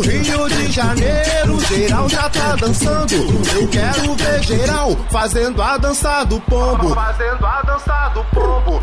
Rio de Janeiro, geral já tá dançando. Eu quero ver geral fazendo a dança do pombo. Fazendo a dança do pombo.